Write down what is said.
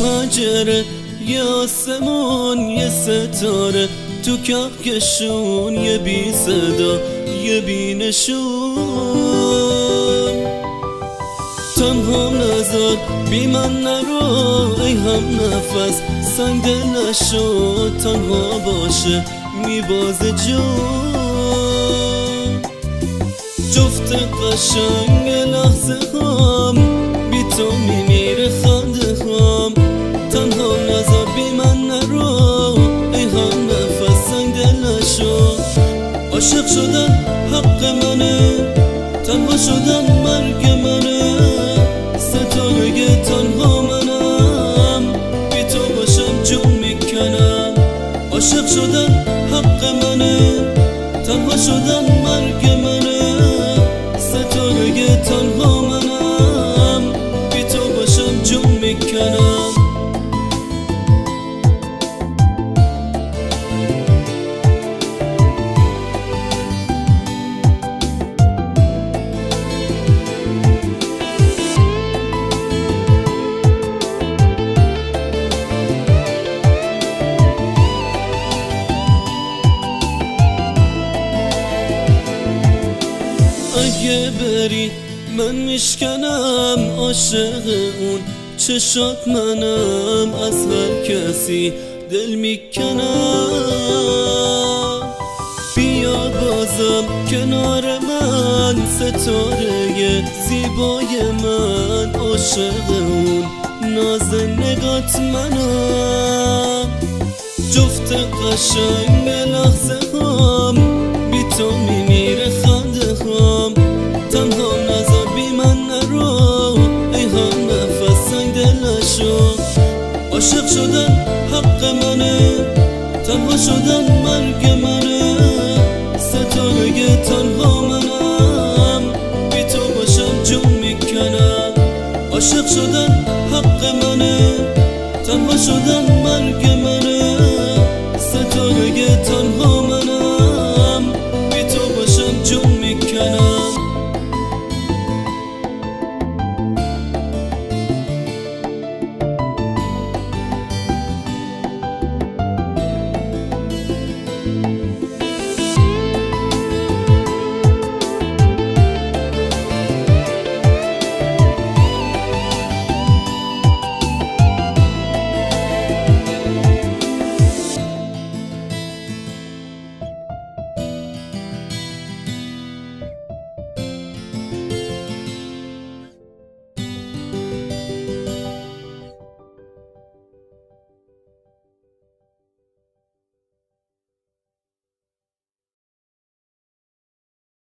پنجره یه آسمون یه ستاره. تو کهکشون یه بی صدا یه بی نشون. تنها نظر بی من نرو ای هم نفس. سنگ دل نشو تنها باشه میبازه جون. جفت قشنگ لحظه هم بی تو میمیره عاشق شدن حق منه تنها شدن مرگ منه ستاره تنها منم بی تو باشم جون می‌کنم عاشق شدن حق منه تنها شدن مرگ اگه بری؟ من میشکنم عاشق اون. چشات منم از هر کسی دل می‌کنم. بیا بازم کنار من ستاره زیبای من. عاشق اون ناز نگات منم. جفت قشنگ لحظه هم بی تو میمیره عاشق شدن حق منه تنها شدن مرگ منه. ستاره تنها منم بی تو باشم جون می‌کنم. عاشق شدن حق منه تنها شدن